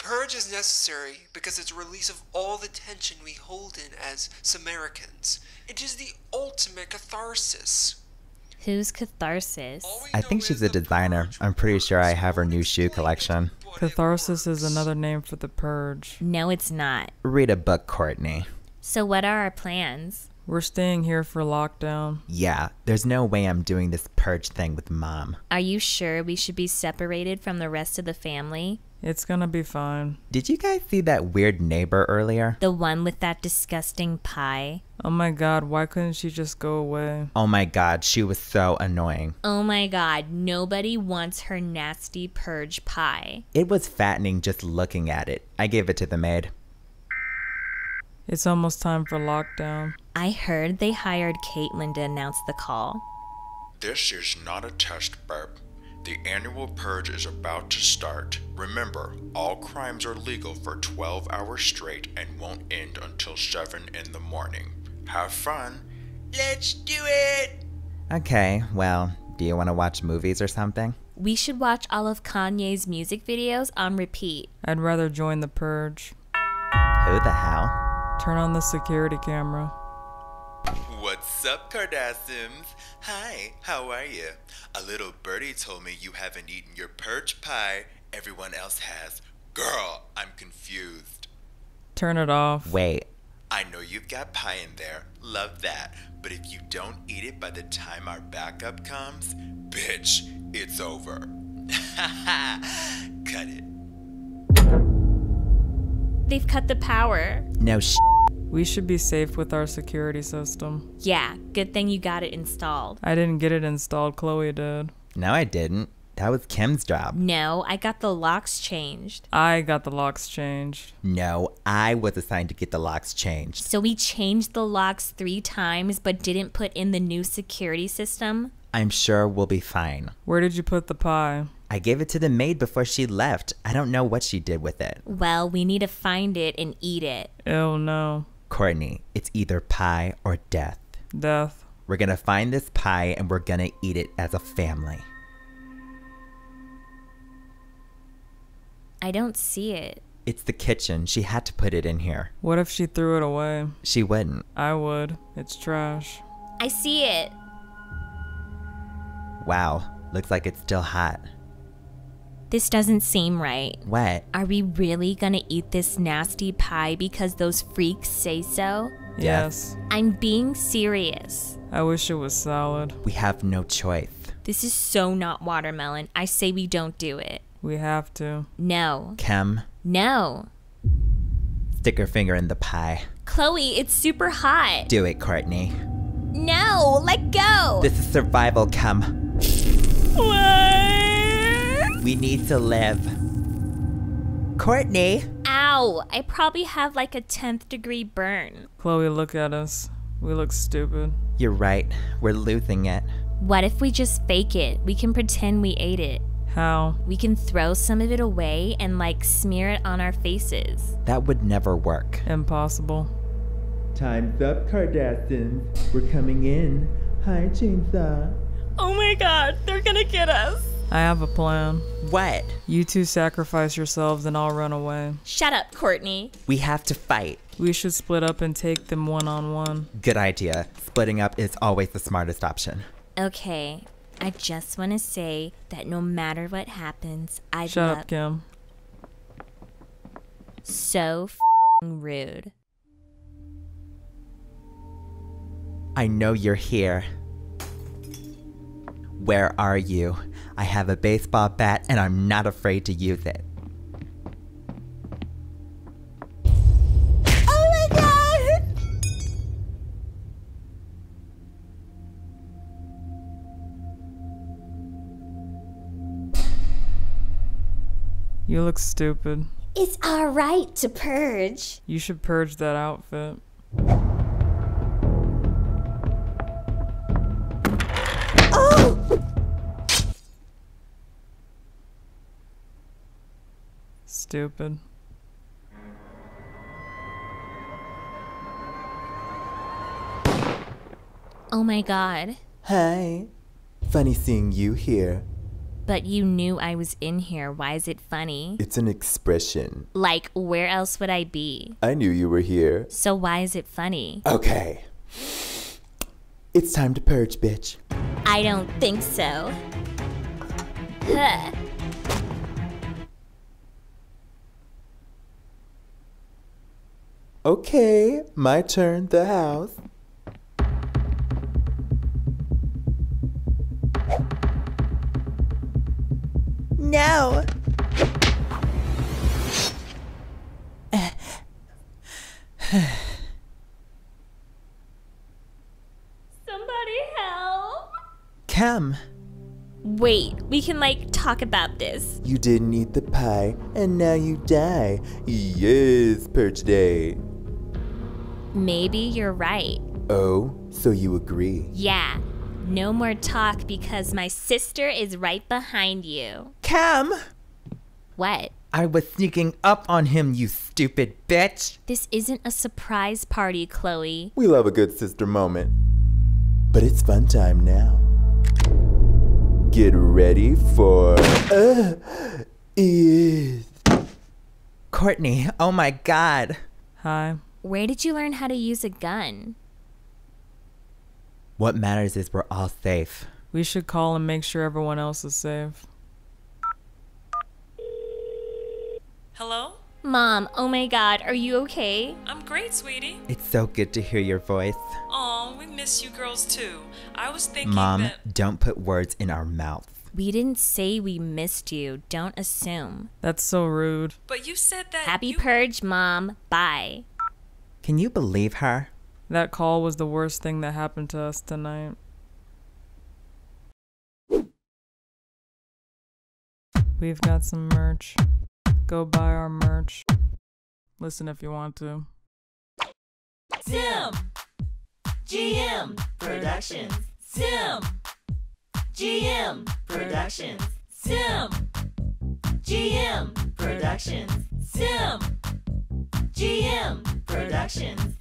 purge is necessary because it's a release of all the tension we hold in as Samaritans. It is the ultimate catharsis. Who's Catharsis? I think she's a designer. I'm pretty sure I have her new shoe collection. Catharsis is another name for the purge. No, it's not. Read a book, Kourtney. So, what are our plans? We're staying here for lockdown. Yeah, there's no way I'm doing this purge thing with mom. Are you sure we should be separated from the rest of the family? It's gonna be fine. Did you guys see that weird neighbor earlier? The one with that disgusting pie? Oh my god, why couldn't she just go away? Oh my god, she was so annoying. Oh my god, nobody wants her nasty purge pie. It was fattening just looking at it. I gave it to the maid. It's almost time for lockdown. I heard they hired Caitlyn to announce the call. This is not a test, burp. The annual purge is about to start. Remember, all crimes are legal for 12 hours straight and won't end until 7 in the morning. Have fun. Let's do it! Okay, well, do you want to watch movies or something? We should watch all of Kanye's music videos on repeat. I'd rather join the purge. Who the hell? Turn on the security camera. What's up, Kardashians? Hi, how are you? A little birdie told me you haven't eaten your perch pie. Everyone else has. Girl, I'm confused. Turn it off. Wait, I know you've got pie in there. Love that. But if you don't eat it by the time our backup comes, bitch, it's over. Cut it. They've cut the power. no sh. We should be safe with our security system. Yeah, good thing you got it installed. I didn't get it installed, Khloe did. No, I didn't. That was Kim's job. No, I got the locks changed. I got the locks changed. No, I was assigned to get the locks changed. So we changed the locks three times but didn't put in the new security system? I'm sure we'll be fine. Where did you put the pie? I gave it to the maid before she left. I don't know what she did with it. Well, we need to find it and eat it. Oh no. Kourtney, it's either pie or death. Death. We're gonna find this pie and we're gonna eat it as a family. I don't see it. It's the kitchen. She had to put it in here. What if she threw it away? She wouldn't. I would. It's trash. I see it. Wow, looks like it's still hot. This doesn't seem right. What? Are we really gonna eat this nasty pie because those freaks say so? Yes. I'm being serious. I wish it was salad. We have no choice. This is so not watermelon. I say we don't do it. We have to. No. Kim, No. stick her finger in the pie. Khloe, it's super hot. Do it, Kourtney. No, let go. This is survival, Kim. What? We need to live. Kourtney! Ow, I probably have like a 10th degree burn. Khloe, look at us. We look stupid. You're right. We're losing it. What if we just fake it? We can pretend we ate it. How? We can throw some of it away and like smear it on our faces. That would never work. Impossible. Time's up, Kardashians. We're coming in. Hi, Chainsaw. Oh my god, they're gonna get us. I have a plan. What? You two sacrifice yourselves and I'll run away. Shut up, Kourtney. We have to fight. We should split up and take them one on one. Good idea. Splitting up is always the smartest option. Okay, I just want to say that no matter what happens, I Shut love up, Kim. so fing rude. I know you're here. Where are you? I have a baseball bat and I'm not afraid to use it. Oh my god! You look stupid. It's alright to purge. You should purge that outfit. Stupid. Oh my god. Hi. Funny seeing you here. But you knew I was in here. Why is it funny? It's an expression. Like, where else would I be? I knew you were here. So why is it funny? Okay. It's time to purge, bitch. I don't think so. Huh. Okay, my turn, the house. No! Somebody help. Come. Wait, we can like talk about this. You didn't eat the pie, and now you die. Yes, purge day. Maybe you're right. Oh, so you agree? Yeah. No more talk because my sister is right behind you. Cam! What? I was sneaking up on him, you stupid bitch! This isn't a surprise party, Khloe. We love a good sister moment. But it's fun time now. Get ready for. Uh, is. Kourtney, oh my god. Hi. Where did you learn how to use a gun? What matters is we're all safe. We should call and make sure everyone else is safe. Hello? Mom, oh my god, are you okay? I'm great, sweetie. It's so good to hear your voice. Aw, we miss you girls too. I was thinking Mom, that. don't put words in our mouth. We didn't say we missed you. Don't assume. That's so rude. But you said that. Happy you... purge, Mom. Bye. Can you believe her? That call was the worst thing that happened to us tonight. We've got some merch. Go buy our merch. Listen if you want to. Sim GM Productions. Sim GM Productions. Sim GM Productions. Sim GM Productions.